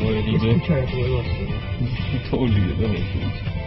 我理解。确实不会落实。都捋我估计。